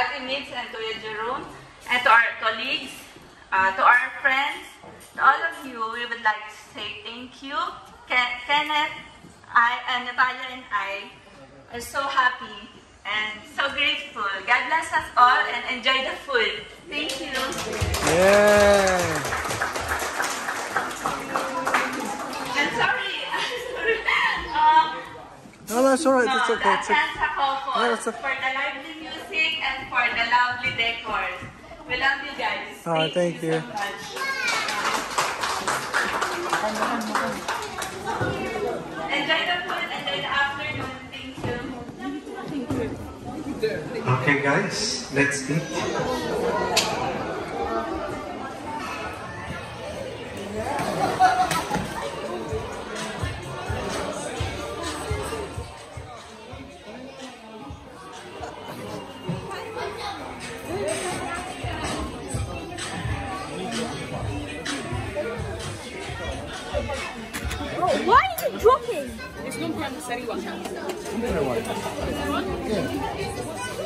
Ate and Kuya Jerome, and to our colleagues, uh, to our friends, to all of you, we would like to say thank you. Ken Kenneth, I, and Nathalia and I are so happy and so grateful. God bless us all and enjoy the food. Thank you. Yeah. I'm sorry. I'm um, sorry. No, no. It's okay. It's okay. No, it's okay. We love you guys. Oh, thank, thank you. you. So much. Enjoy the food. Enjoy the afternoon. Thank you. Okay, guys, let's eat. dropping. It's not brand anyone. Yeah.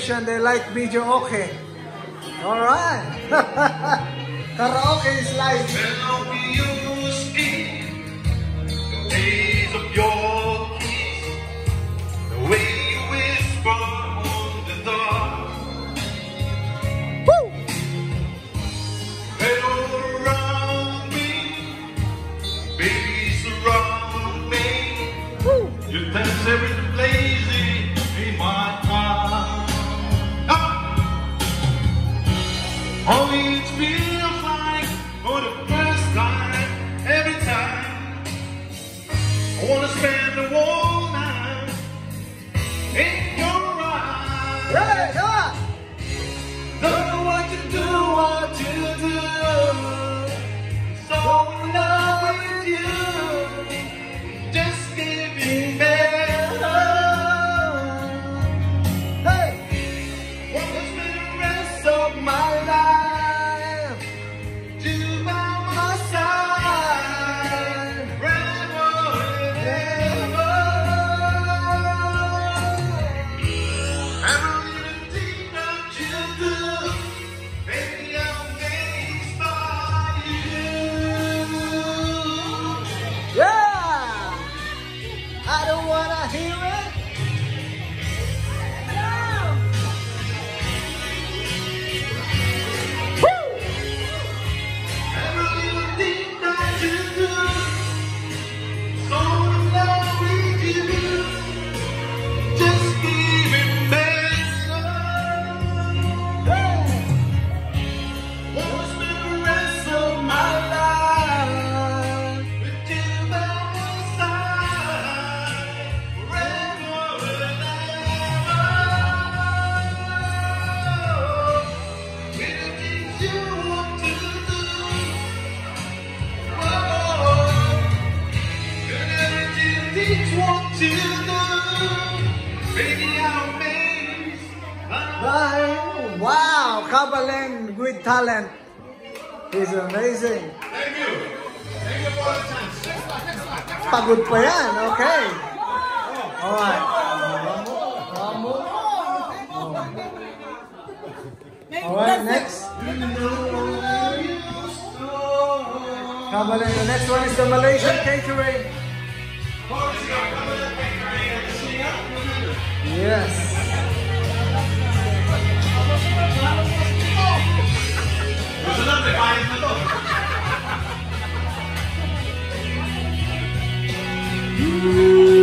presentation, they like video okay. that next. Kabbalah. The next one is the Malaysian catering. Yes. Ooh.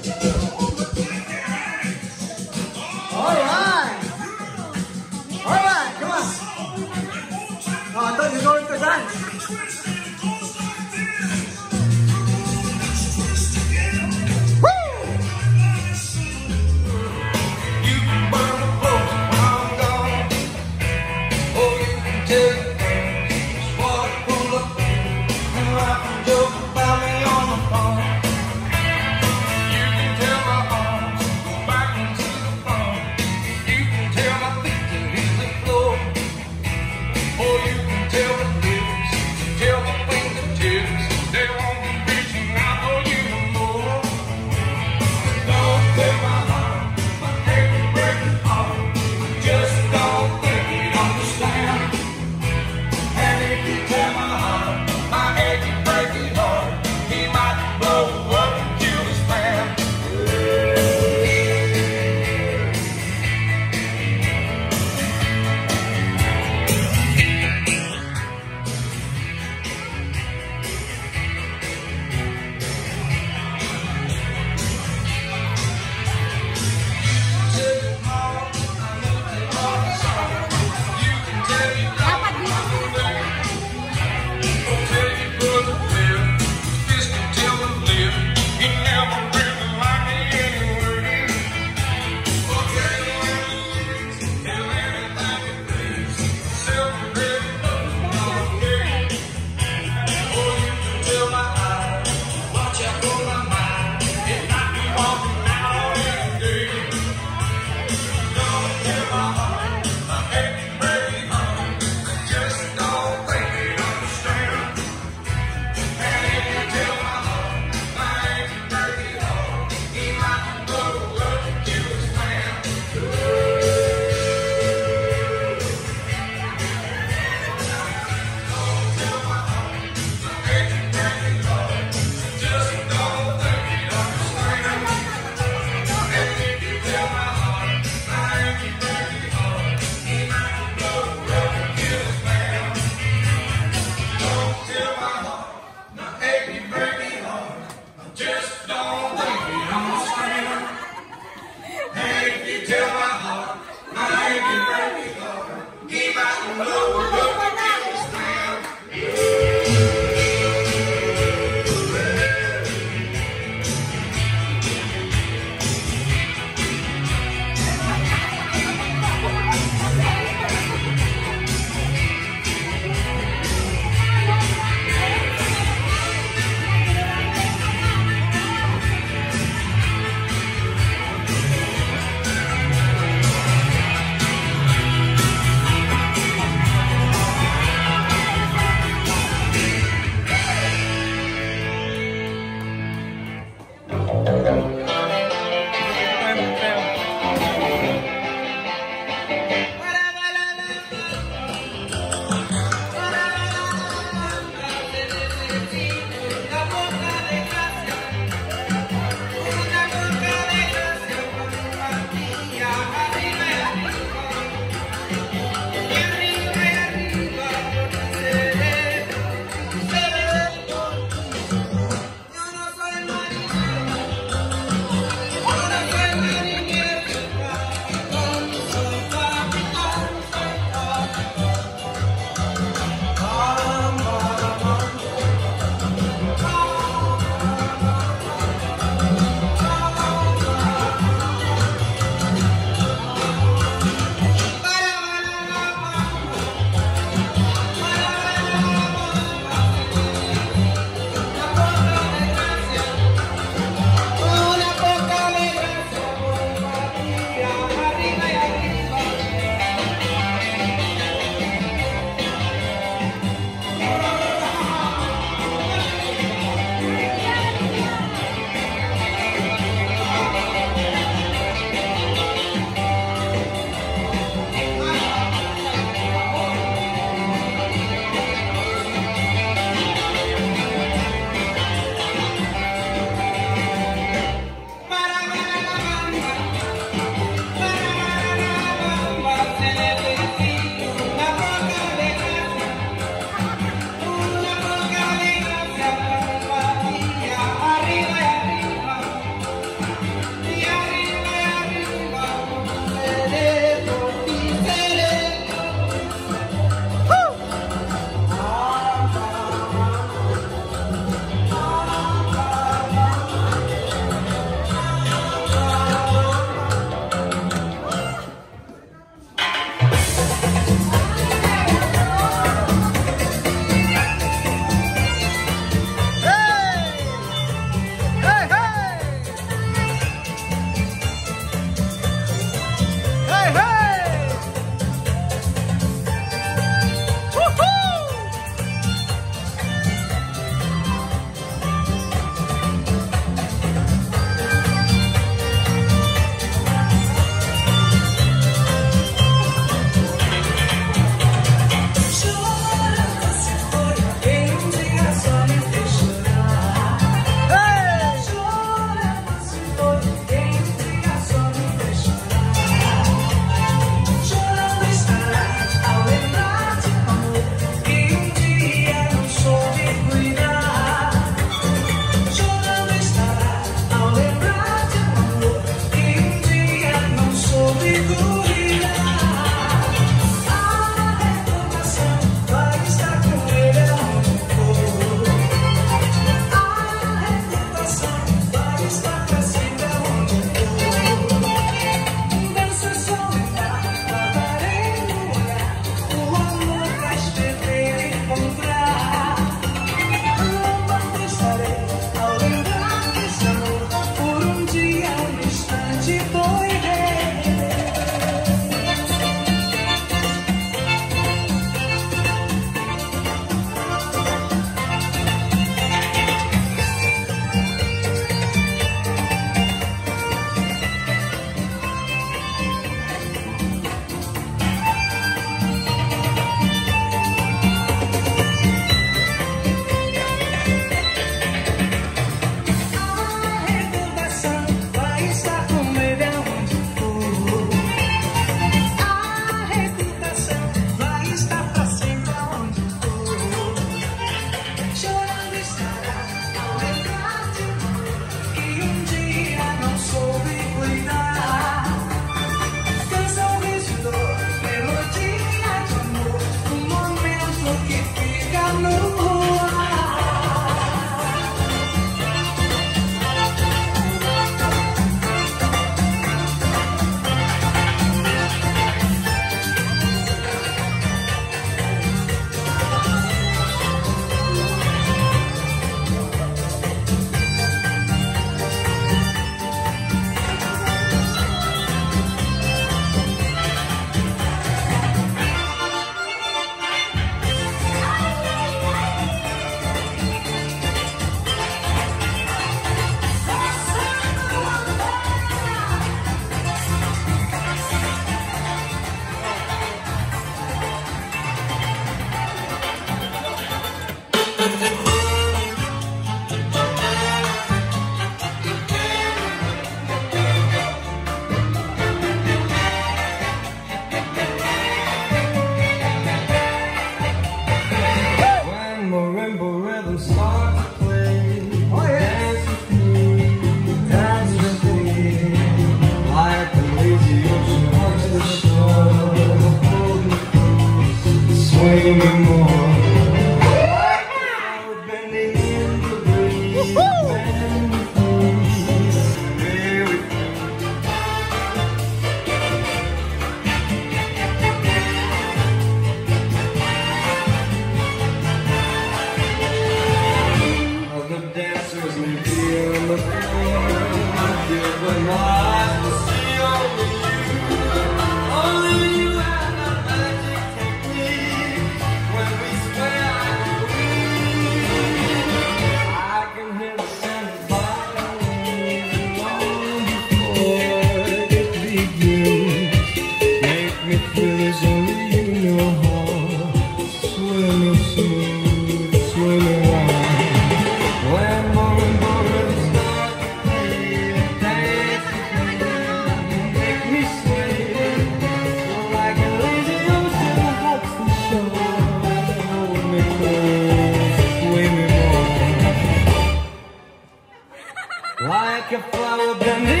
Like a flower bending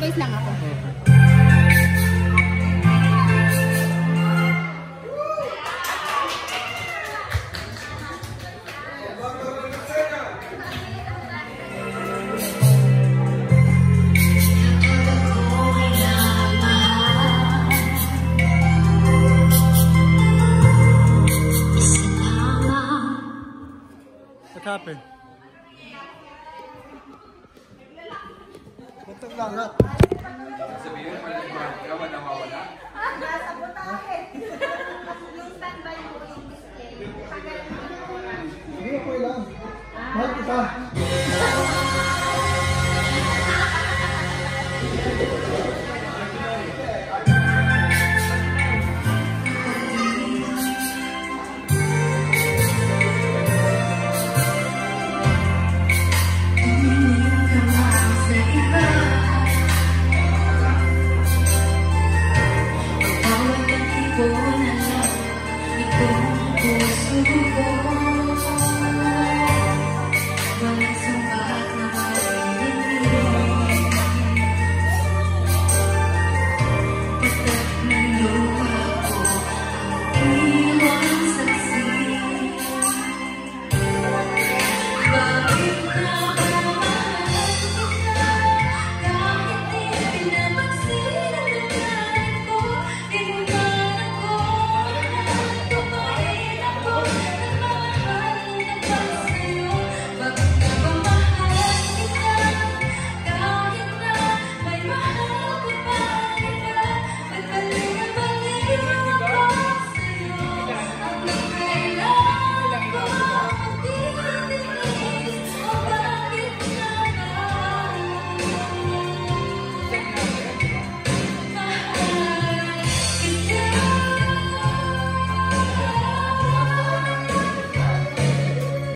guys lang ako. Mm.